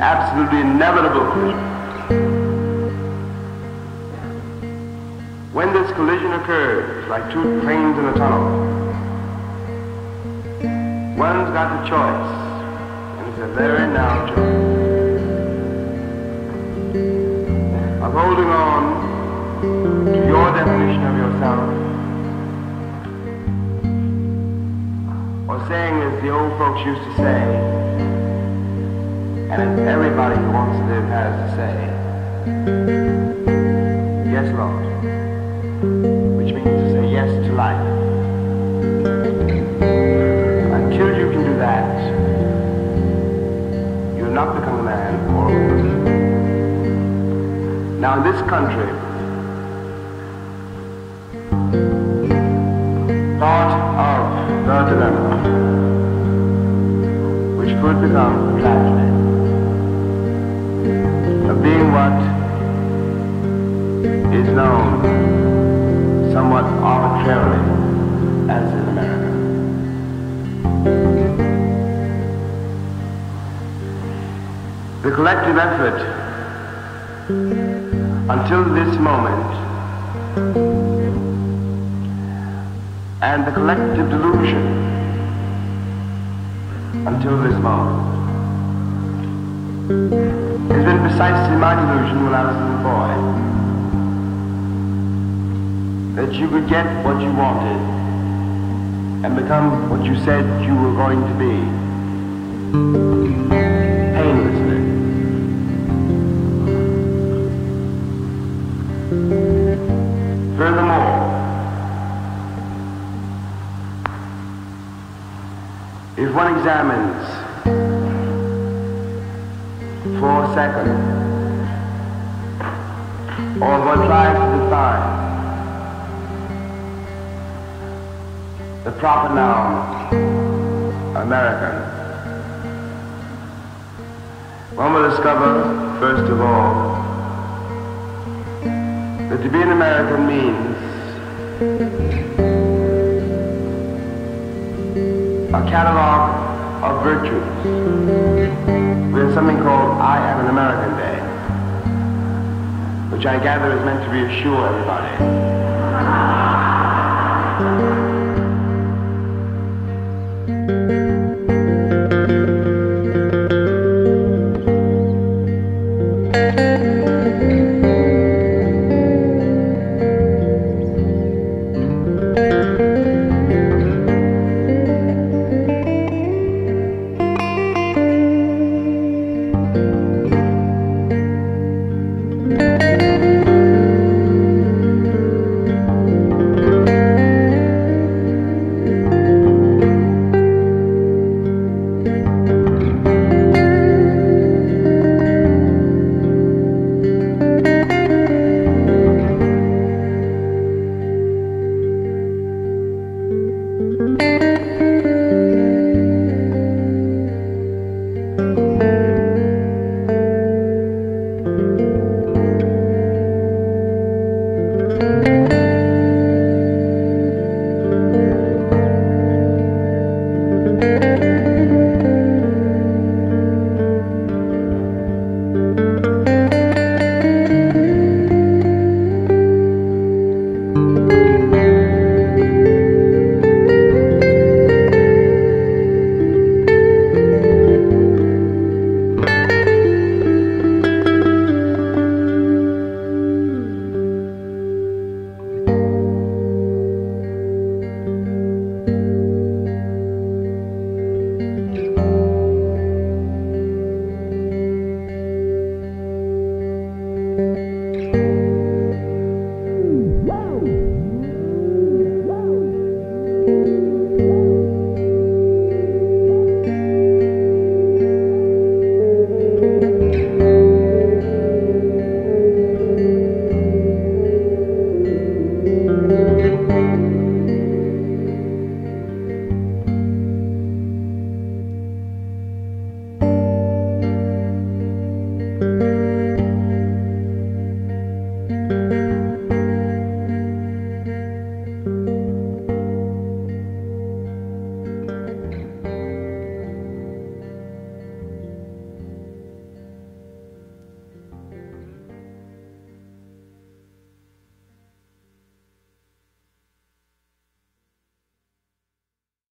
Absolutely inevitable. When this collision occurs, like two trains in a tunnel, one's got the choice, and it's a very narrow choice, of holding on to your definition of yourself, or saying as the old folks used to say, and if everybody who wants to live has to say, yes, Lord, which means to say yes to life. Until you can do that, you have not become a man or a woman. Now, in this country, part of the dilemma, which could become tragedy, being what is known somewhat arbitrarily as in America. The collective effort until this moment and the collective delusion until this moment has been precisely my delusion when I was a little boy. That you could get what you wanted and become what you said you were going to be. Painlessly. Furthermore, if one examines for a second, or if one tries to define the proper noun American, one will discover, first of all, that to be an American means a catalog of virtues. Something called I Am an American Day, which I gather is meant to reassure everybody.